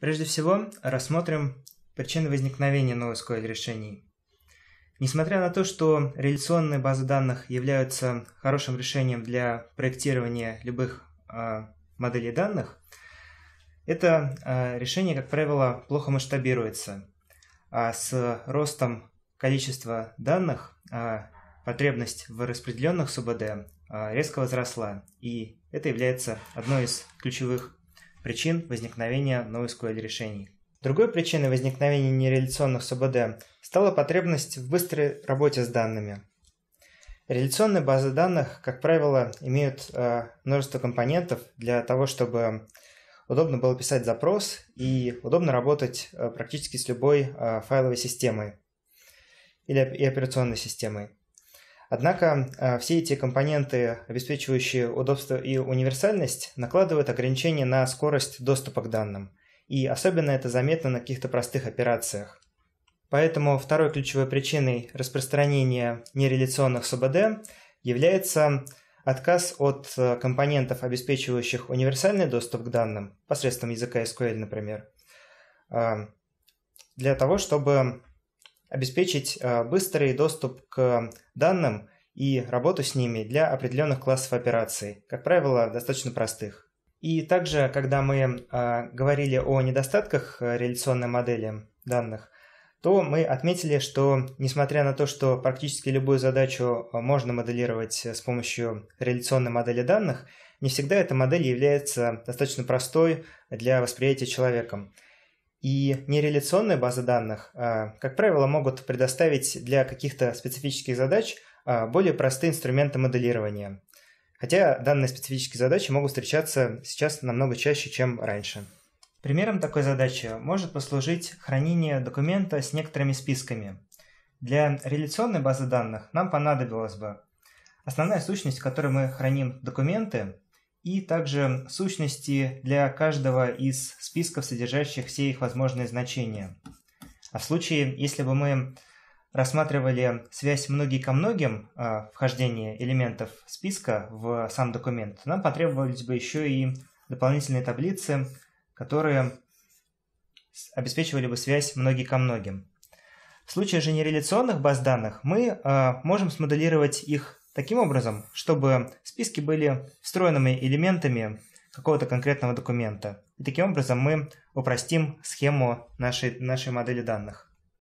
Прежде всего, рассмотрим причины возникновения NoSQL решений. Несмотря на то, что реляционные базы данных являются хорошим решением для проектирования любых э, моделей данных, это э, решение, как правило, плохо масштабируется. А с ростом количества данных э, потребность в распределенных СУБД резко возросла, и это является одной из ключевых причин возникновения NoSQL решений. Другой причиной возникновения нереляционных СУБД стала потребность в быстрой работе с данными. Реляционные базы данных, как правило, имеют э, множество компонентов для того, чтобы удобно было писать запрос и удобно работать э, практически с любой э, файловой системой или и операционной системой. Однако э, все эти компоненты, обеспечивающие удобство и универсальность, накладывают ограничения на скорость доступа к данным. И особенно это заметно на каких-то простых операциях. Поэтому второй ключевой причиной распространения нереляционных СУБД является отказ от э, компонентов, обеспечивающих универсальный доступ к данным, посредством языка SQL, например, э, для того, чтобы обеспечить э, быстрый доступ к данным и работу с ними для определенных классов операций, как правило, достаточно простых. И также, когда мы э, говорили о недостатках э, реляционной модели данных, то мы отметили, что несмотря на то, что практически любую задачу можно моделировать с помощью реляционной модели данных, не всегда эта модель является достаточно простой для восприятия человеком. И нереляционные базы данных, а, как правило, могут предоставить для каких-то специфических задач а, более простые инструменты моделирования. Хотя данные специфические задачи могут встречаться сейчас намного чаще, чем раньше. Примером такой задачи может послужить хранение документа с некоторыми списками. Для реляционной базы данных нам понадобилось бы основная сущность, в которой мы храним документы, и также сущности для каждого из списков, содержащих все их возможные значения. А в случае, если бы мы рассматривали связь многие ко многим э, вхождения элементов списка в сам документ, нам потребовались бы еще и дополнительные таблицы, которые обеспечивали бы связь многие ко многим. В случае же нереляционных баз данных мы э, можем смоделировать их таким образом, чтобы списки были встроенными элементами какого-то конкретного документа. И таким образом мы упростим схему нашей, нашей модели данных.